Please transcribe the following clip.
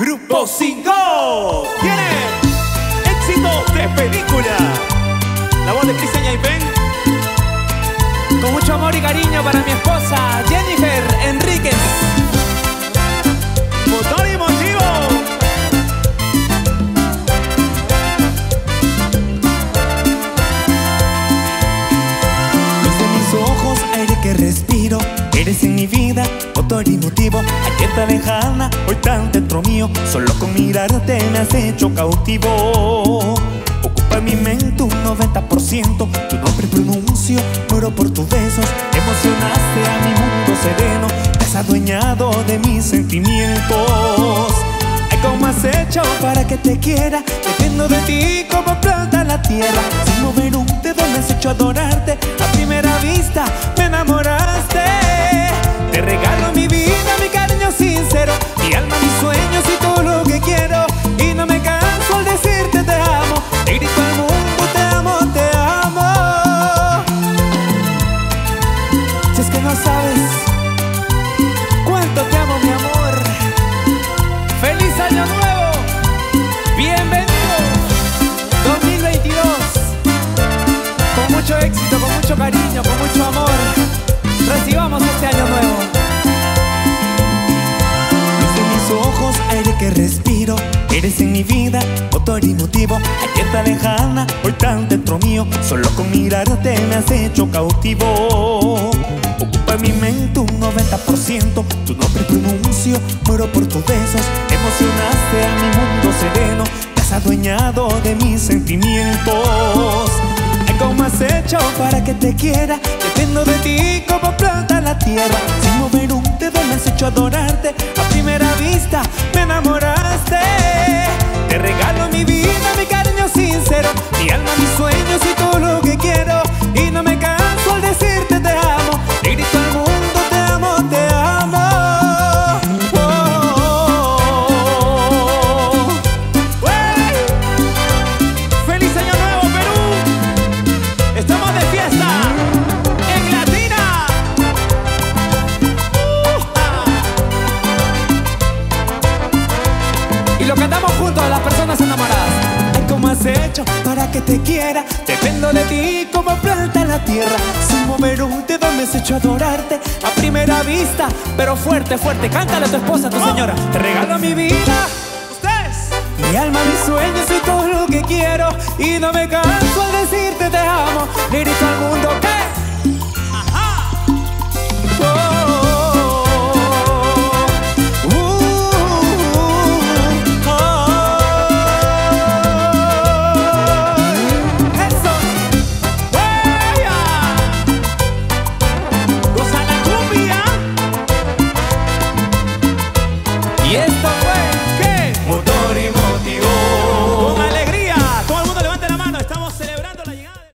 Grupo 5 tiene éxito de película. La voz de Cristian Yaipen. Con mucho amor y cariño para mi esposa Jennifer Enríquez. Motor y motivo. En mis ojos, aire que respiro. Eres en mi vida, motor y motivo. Ayer tan lejana, hoy tan dentro mío. Solo con mirarte me has hecho cautivo. Ocupa mi mente un 90%. Tu nombre pronuncio, muero por tus besos. Emocionaste a mi mundo sereno. Te has adueñado de mis sentimientos. Ay, ¿Cómo has hecho para que te quiera? Dependo de ti como planta la tierra. Sin mover un dedo me has hecho adorarte. A primera vista me enamoraste. No sabes cuánto te amo, mi amor. ¡Feliz Año Nuevo! ¡Bienvenido! 2022. Con mucho éxito, con mucho cariño, con mucho amor. Recibamos este año nuevo. En mis ojos, aire que respiro. Eres en mi vida, motor y motivo. Ayer tan lejana, hoy tan dentro mío. Solo con mirarte me has hecho cautivo. Ocupa mi mente un 90%. Tu nombre pronuncio, muero por tus besos. Emocionaste a mi mundo sereno. Te has adueñado de mis sentimientos. ¿Cómo has hecho para que te quiera? Dependo de ti como planta la tierra. Sin mover un dedo me has hecho adorarte. A primera vista las personas enamoradas. Ay, ¿cómo has hecho para que te quiera? Dependo de ti como planta la tierra. Sin mover un dedo me has hecho adorarte a primera vista. Pero fuerte, fuerte. Cántale a tu esposa, a tu señora. Te regalo mi vida, Ustedes. mi alma, mis sueños y todo lo que quiero. Y no me canso